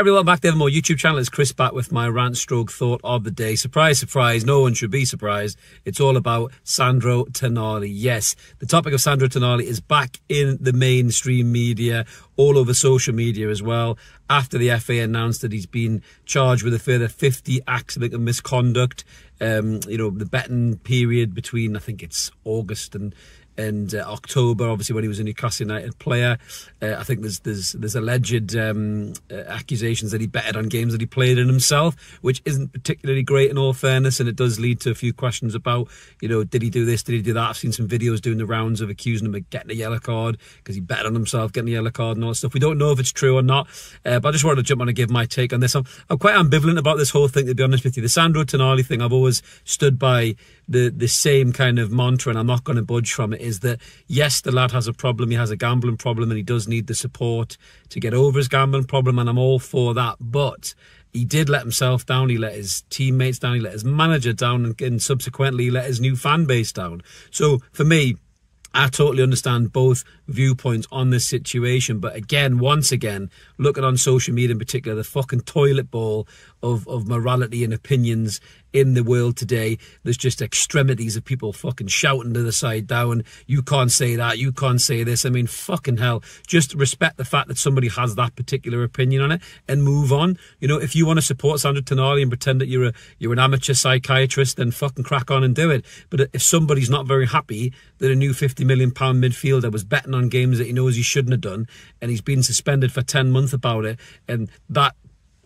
Everyone back to Ever More YouTube channel. It's Chris back with my rant stroke thought of the day. Surprise, surprise. No one should be surprised. It's all about Sandro Tonali. Yes, the topic of Sandro Tonali is back in the mainstream media, all over social media as well. After the FA announced that he's been charged with a further 50 acts of misconduct, um, you know, the betting period between, I think it's August and and uh, October, obviously when he was a Newcastle United player. Uh, I think there's there's there's alleged um, uh, accusations that he betted on games that he played in himself, which isn't particularly great in all fairness, and it does lead to a few questions about, you know, did he do this, did he do that? I've seen some videos doing the rounds of accusing him of getting a yellow card because he betted on himself getting a yellow card and all that stuff. We don't know if it's true or not, uh, but I just wanted to jump on and give my take on this. I'm, I'm quite ambivalent about this whole thing, to be honest with you. The Sandro Tonali thing, I've always stood by the the same kind of mantra, and I'm not going to budge from it. Is that yes, the lad has a problem. He has a gambling problem, and he does need the support to get over his gambling problem, and I'm all for that. But he did let himself down. He let his teammates down. He let his manager down, and, subsequently he let his new fan base down. So for me, I totally understand both viewpoints on this situation, but again, once again, looking on social media in particular, the fucking toilet bowl of, of morality and opinions in the world today. There's just extremities of people fucking shouting to the side down. You can't say that. You can't say this. I mean, fucking hell. Just respect the fact that somebody has that particular opinion on it and move on. You know, if you want to support Sandro Tonali and pretend that you're a you're an amateur psychiatrist, then fucking crack on and do it. But if somebody's not very happy that a new fifty million pound midfielder was betting on games that he knows he shouldn't have done, and he's been suspended for ten months about it, and that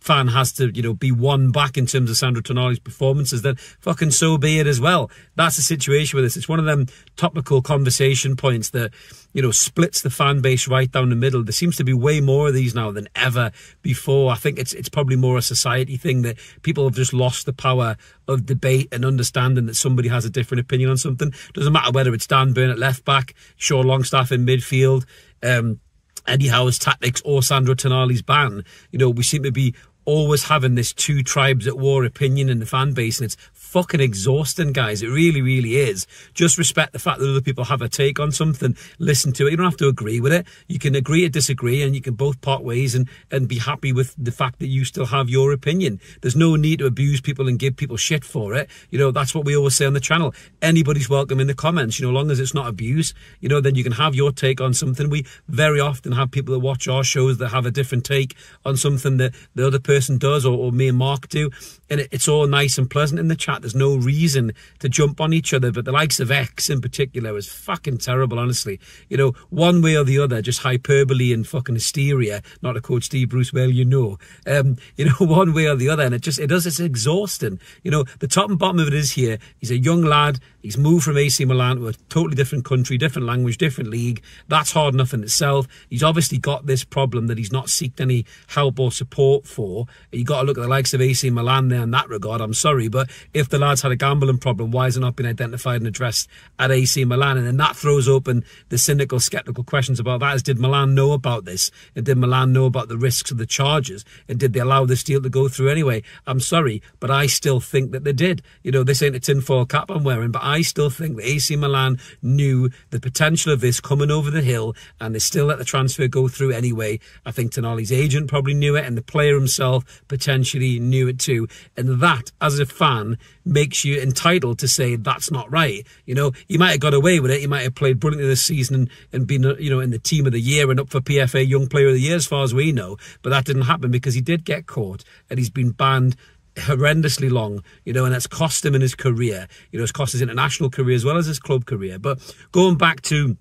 fan has to, you know, be won back in terms of Sandro Tonali's performances, then fucking so be it as well. That's the situation with this. It's one of them topical conversation points that, you know, splits the fan base right down the middle. There seems to be way more of these now than ever before. I think it's it's probably more a society thing that people have just lost the power of debate and understanding that somebody has a different opinion on something. Doesn't matter whether it's Dan Burn at left back, Sean Longstaff in midfield, um, Eddie Howe's tactics or Sandro Tonali's ban. You know, we seem to be always having this two tribes at war opinion in the fan base, and it's fucking exhausting, guys. It really, really is. Just respect the fact that other people have a take on something. Listen to it. You don't have to agree with it. You can agree to disagree, and you can both part ways and and be happy with the fact that you still have your opinion. There's no need to abuse people and give people shit for it. You know that's what we always say on the channel. Anybody's welcome in the comments. You know, long as it's not abuse. You know, then you can have your take on something. We very often have people that watch our shows that have a different take on something that the other person does or, or me and Mark do, and it, it's all nice and pleasant in the chat. There's no reason to jump on each other, but the likes of X in particular was fucking terrible, honestly. You know, one way or the other, just hyperbole and fucking hysteria. Not a quote Steve Bruce, well, you know. Um, you know, one way or the other, and it just, it does, it's exhausting. You know, the top and bottom of it is here. He's a young lad. He's moved from AC Milan to a totally different country, different language, different league. That's hard enough in itself. He's obviously got this problem that he's not seeked any help or support for. You got to look at the likes of AC Milan there in that regard. I'm sorry, but if the lads had a gambling problem, why has it not been identified and addressed at AC Milan? And then that throws open the cynical, sceptical questions about that: is did Milan know about this? And did Milan know about the risks of the charges? And did they allow this deal to go through anyway? I'm sorry, but I still think that they did. You know, this ain't a tinfoil cap I'm wearing, but I still think that AC Milan knew the potential of this coming over the hill, and they still let the transfer go through anyway. I think Tonali's agent probably knew it, and the player himself potentially knew it too. And that, as a fan, makes you entitled to say that's not right. You know, he might have got away with it. He might have played brilliantly this season and, and been, you know, in the team of the year and up for PFA Young Player of the Year, as far as we know. But that didn't happen because he did get caught and he's been banned horrendously long, you know, and that's cost him in his career. You know, it's cost his international career as well as his club career. But going back to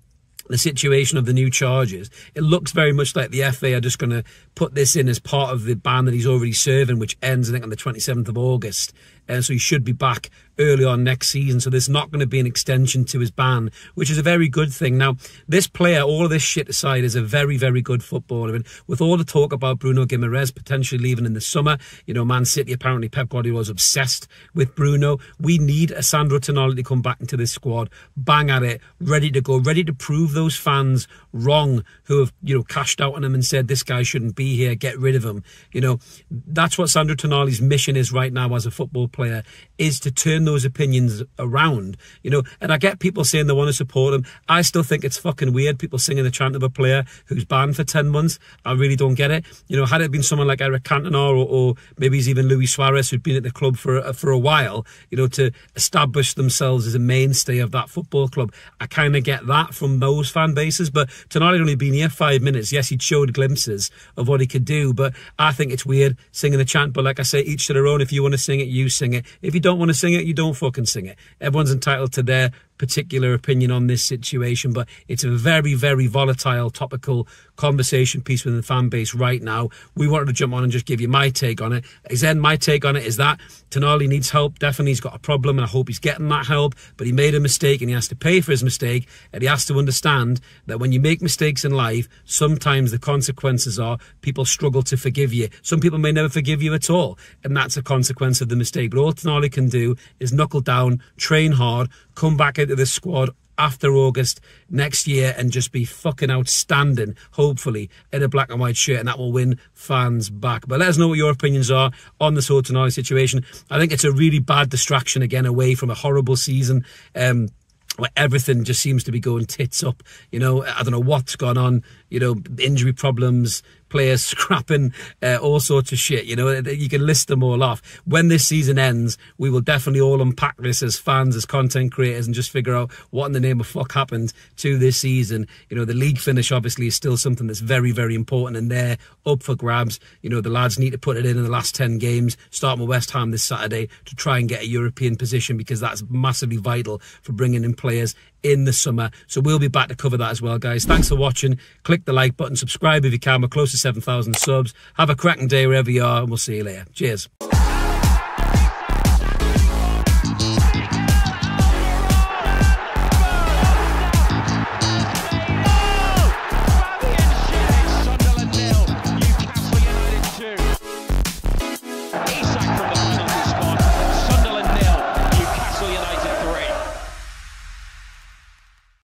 the situation of the new charges, it looks very much like the FA are just going to put this in as part of the ban that he's already serving, which ends, I think, on the 27th of August. And so he should be back early on next season. So there's not going to be an extension to his ban, which is a very good thing. Now, this player, all of this shit aside, is a very, very good footballer. And with all the talk about Bruno Guimaraes potentially leaving in the summer, you know, Man City, apparently Pep Guardiola was obsessed with Bruno. We need a Sandro Tonali to come back into this squad, bang at it, ready to go, ready to prove those fans wrong who have, you know, cashed out on him and said, this guy shouldn't be here, get rid of him. You know, that's what Sandro Tonali's mission is right now as a football player is to turn those opinions around, you know. And I get people saying they want to support him. I still think it's fucking weird people singing the chant of a player who's banned for 10 months. I really don't get it. You know, had it been someone like Eric Cantona or, or maybe he's even Luis Suarez who'd been at the club for, for a while, you know, to establish themselves as a mainstay of that football club, I kind of get that from those fan bases. But Tonali only been here five minutes. Yes, he showed glimpses of what he could do, but I think it's weird singing the chant. But like I say, each to their own. If you want to sing it, you sing it. If you don't want to sing it, you don't fucking sing it. Everyone's entitled to their particular opinion on this situation, but it's a very, very volatile, topical conversation piece within the fan base right now. We wanted to jump on and just give you my take on it. Again, my take on it is that Tonali needs help. Definitely, he's got a problem, and I hope he's getting that help. But he made a mistake, and he has to pay for his mistake. And he has to understand that when you make mistakes in life, sometimes the consequences are people struggle to forgive you. Some people may never forgive you at all, and that's a consequence of the mistake. But all Tonali can do is knuckle down, train hard, come back into the squad after August next year and just be fucking outstanding, hopefully, in a black and white shirt, and that will win fans back. But let us know what your opinions are on the Tonali situation. I think it's a really bad distraction again away from a horrible season. Um, where everything just seems to be going tits up. You know, I don't know what's gone on. You know, injury problems, players scrapping uh, all sorts of shit. You know, you can list them all off. When this season ends, we will definitely all unpack this as fans, as content creators, and just figure out what in the name of fuck happened to this season. You know, the league finish obviously is still something that's very, very important, and they're up for grabs. You know, the lads need to put it in in the last 10 games, starting with West Ham this Saturday to try and get a European position because that's massively vital for bringing in players in the summer. So we'll be back to cover that as well, guys. Thanks for watching. Click the like button, subscribe if you can. We're close to 7,000 subs. Have a cracking day wherever you are, and we'll see you later. Cheers.